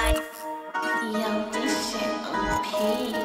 Yo, this shit OP.